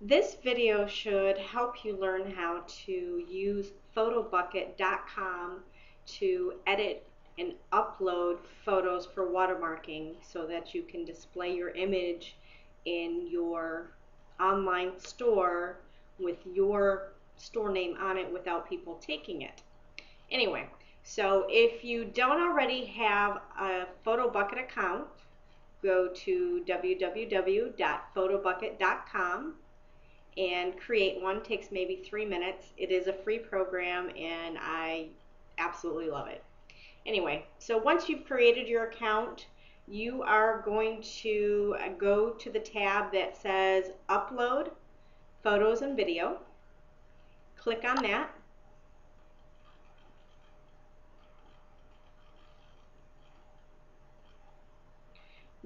This video should help you learn how to use photobucket.com to edit and upload photos for watermarking so that you can display your image in your online store with your store name on it without people taking it. Anyway, so if you don't already have a PhotoBucket account, go to www.photobucket.com and create one. Takes maybe three minutes. It is a free program and I absolutely love it. Anyway, so once you've created your account, you are going to uh, go to the tab that says Upload Photos and Video. Click on that.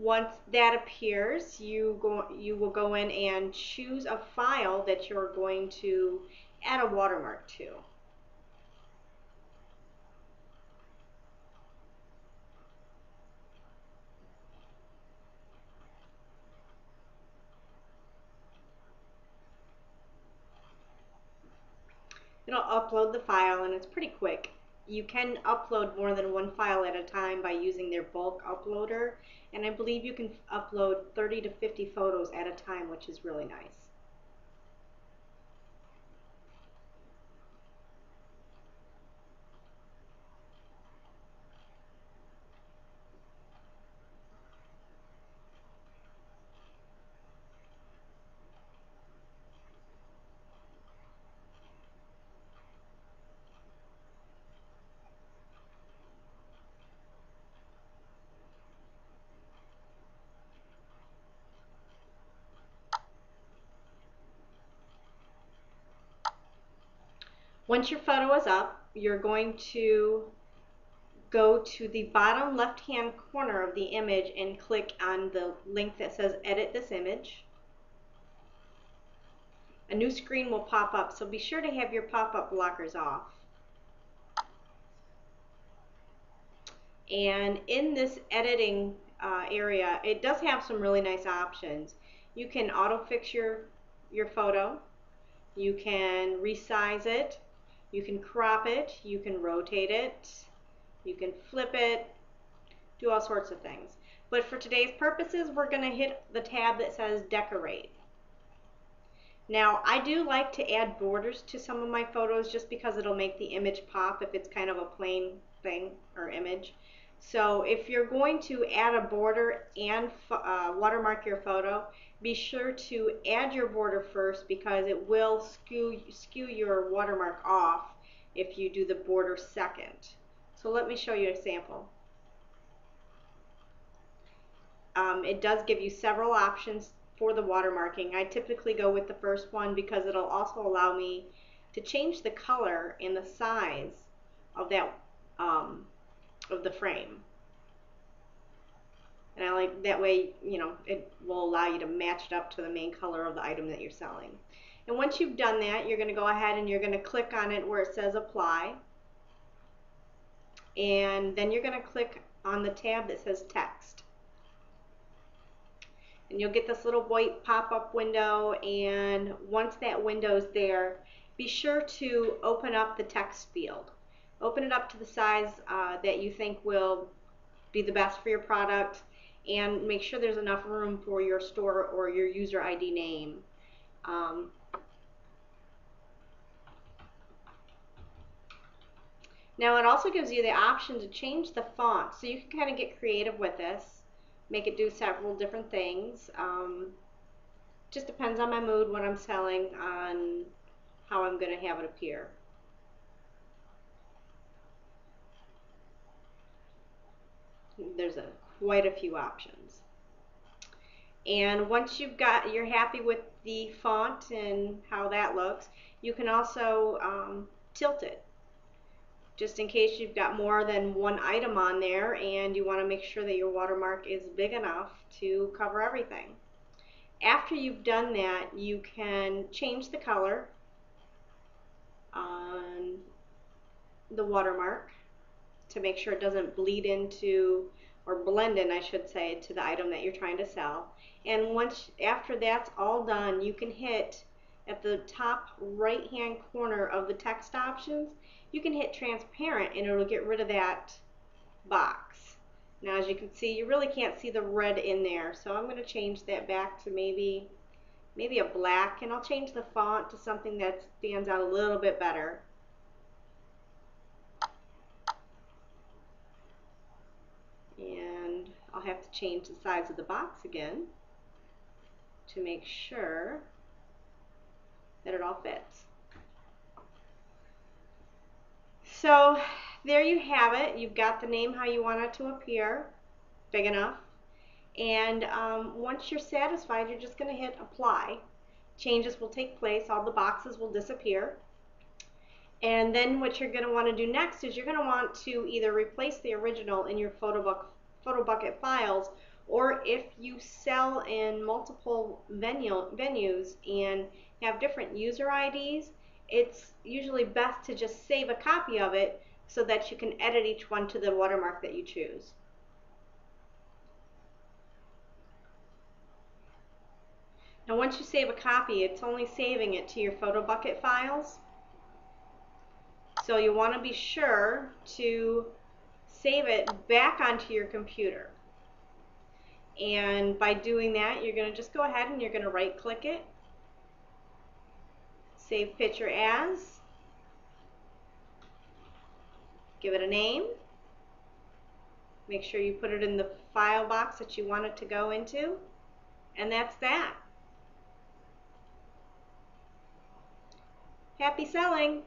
Once that appears, you go you will go in and choose a file that you're going to add a watermark to. It'll upload the file and it's pretty quick. You can upload more than one file at a time by using their bulk uploader and I believe you can upload 30 to 50 photos at a time which is really nice. Once your photo is up, you're going to go to the bottom left hand corner of the image and click on the link that says edit this image. A new screen will pop up, so be sure to have your pop-up blockers off. And in this editing uh, area, it does have some really nice options. You can auto fix your, your photo. You can resize it. You can crop it, you can rotate it, you can flip it, do all sorts of things. But for today's purposes, we're going to hit the tab that says Decorate. Now, I do like to add borders to some of my photos just because it'll make the image pop if it's kind of a plain thing or image. So if you're going to add a border and uh, watermark your photo, be sure to add your border first because it will skew, skew your watermark off if you do the border second. So let me show you a sample. Um, it does give you several options for the watermarking. I typically go with the first one because it'll also allow me to change the color and the size of that um, of the frame. And I like that way, you know, it will allow you to match it up to the main color of the item that you're selling. And once you've done that, you're going to go ahead and you're going to click on it where it says apply. And then you're going to click on the tab that says text. And you'll get this little white pop-up window and once that window is there, be sure to open up the text field. Open it up to the size uh, that you think will be the best for your product and make sure there's enough room for your store or your user ID name. Um, now it also gives you the option to change the font so you can kind of get creative with this make it do several different things um, just depends on my mood what I'm selling on how I'm going to have it appear there's a quite a few options. And once you've got, you're happy with the font and how that looks, you can also um, tilt it. Just in case you've got more than one item on there and you want to make sure that your watermark is big enough to cover everything. After you've done that, you can change the color on the watermark to make sure it doesn't bleed into or blend in, I should say, to the item that you're trying to sell. And once after that's all done, you can hit at the top right hand corner of the text options, you can hit transparent and it'll get rid of that box. Now as you can see, you really can't see the red in there. So I'm going to change that back to maybe maybe a black and I'll change the font to something that stands out a little bit better. And I'll have to change the size of the box again to make sure that it all fits. So there you have it. You've got the name how you want it to appear, big enough. And um, once you're satisfied, you're just going to hit apply. Changes will take place. All the boxes will disappear. And then what you're going to want to do next is you're going to want to either replace the original in your photo, photo bucket files or if you sell in multiple venue, venues and have different user IDs, it's usually best to just save a copy of it so that you can edit each one to the watermark that you choose. Now once you save a copy, it's only saving it to your PhotoBucket files. So you want to be sure to save it back onto your computer. And by doing that, you're going to just go ahead and you're going to right click it, save picture as, give it a name, make sure you put it in the file box that you want it to go into, and that's that. Happy selling!